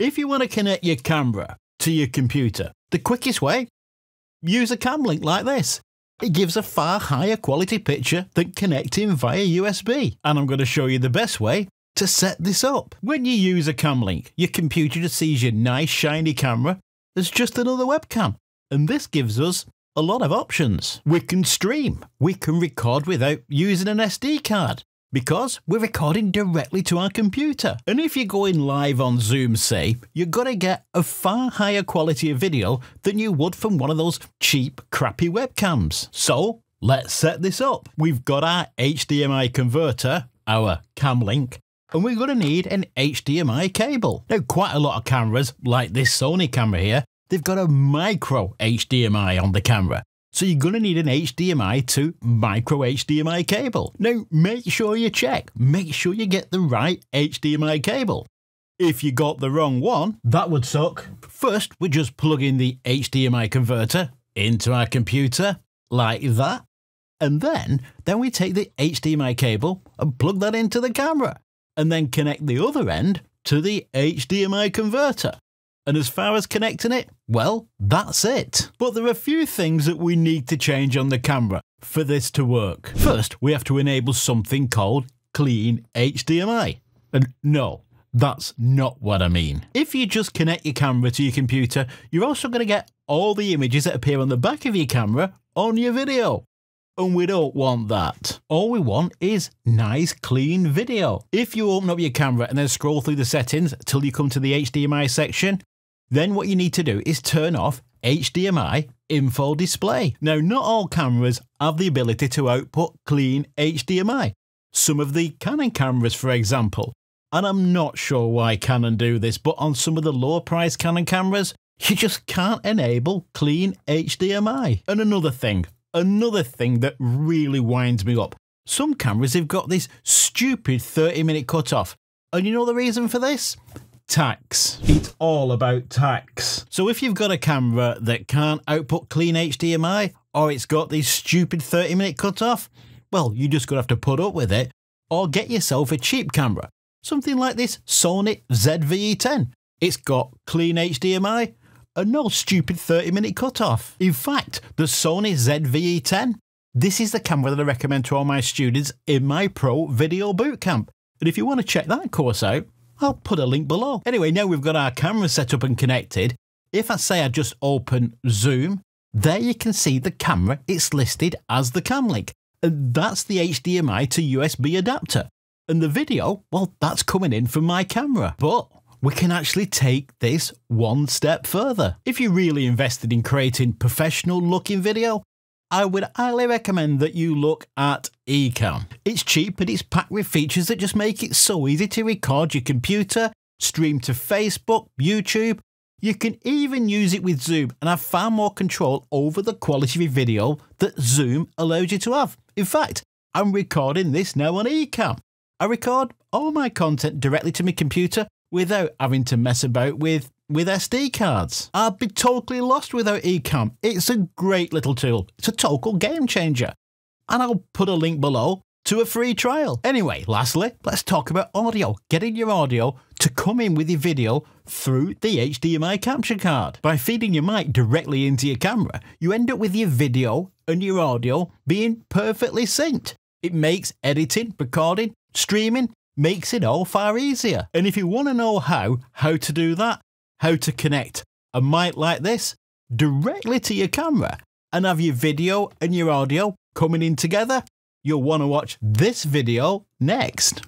If you want to connect your camera to your computer, the quickest way? Use a cam link like this. It gives a far higher quality picture than connecting via USB. And I'm going to show you the best way to set this up. When you use a cam link, your computer just sees your nice shiny camera as just another webcam. And this gives us a lot of options. We can stream, we can record without using an SD card because we're recording directly to our computer. And if you're going live on Zoom, say, you're going to get a far higher quality of video than you would from one of those cheap, crappy webcams. So let's set this up. We've got our HDMI converter, our cam link, and we're going to need an HDMI cable. Now, quite a lot of cameras, like this Sony camera here, they've got a micro HDMI on the camera. So you're going to need an HDMI to micro HDMI cable. Now, make sure you check. Make sure you get the right HDMI cable. If you got the wrong one, that would suck. First, we just plug in the HDMI converter into our computer, like that. And then, then we take the HDMI cable and plug that into the camera and then connect the other end to the HDMI converter. And as far as connecting it, well, that's it. But there are a few things that we need to change on the camera for this to work. First, we have to enable something called Clean HDMI. And no, that's not what I mean. If you just connect your camera to your computer, you're also going to get all the images that appear on the back of your camera on your video and we don't want that. All we want is nice, clean video. If you open up your camera and then scroll through the settings till you come to the HDMI section, then what you need to do is turn off HDMI info display. Now, not all cameras have the ability to output clean HDMI. Some of the Canon cameras, for example, and I'm not sure why Canon do this, but on some of the lower price Canon cameras, you just can't enable clean HDMI. And another thing, another thing that really winds me up. Some cameras have got this stupid 30 minute cutoff. And you know the reason for this? Tax. It's all about tax. So if you've got a camera that can't output clean HDMI, or it's got this stupid 30 minute cutoff, well, you just gonna have to put up with it, or get yourself a cheap camera. Something like this Sony ZV-E10. It's got clean HDMI, and no stupid 30 minute cutoff. In fact, the Sony ZV-E10, this is the camera that I recommend to all my students in my Pro Video Bootcamp. And if you want to check that course out, I'll put a link below. Anyway, now we've got our camera set up and connected. If I say I just open Zoom, there you can see the camera, it's listed as the cam link. And that's the HDMI to USB adapter. And the video, well, that's coming in from my camera. But we can actually take this one step further. If you're really invested in creating professional looking video, I would highly recommend that you look at Ecamm. It's cheap and it's packed with features that just make it so easy to record your computer, stream to Facebook, YouTube. You can even use it with Zoom and have far more control over the quality of your video that Zoom allows you to have. In fact, I'm recording this now on Ecamm. I record all my content directly to my computer without having to mess about with with SD cards. I'd be totally lost without Ecamm. It's a great little tool. It's a total game changer. And I'll put a link below to a free trial. Anyway, lastly, let's talk about audio. Getting your audio to come in with your video through the HDMI capture card. By feeding your mic directly into your camera, you end up with your video and your audio being perfectly synced. It makes editing, recording, streaming, makes it all far easier. And if you want to know how, how to do that, how to connect a mic like this directly to your camera and have your video and your audio coming in together, you'll want to watch this video next.